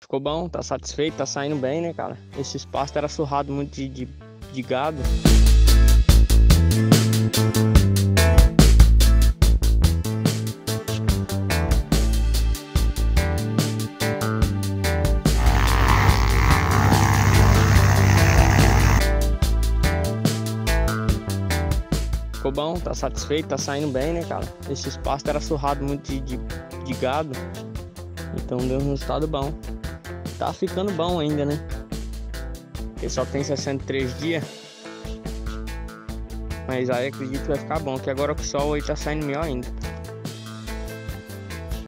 Ficou bom, tá satisfeito, tá saindo bem, né, cara? Esse espaço era surrado muito de, de, de gado. Ficou bom, tá satisfeito, tá saindo bem, né, cara? Esse espaço era surrado muito de, de, de gado. Então deu um resultado bom. Tá ficando bom ainda, né? Porque só tem 63 dias. Mas aí acredito que vai ficar bom, que agora o sol aí tá saindo melhor ainda.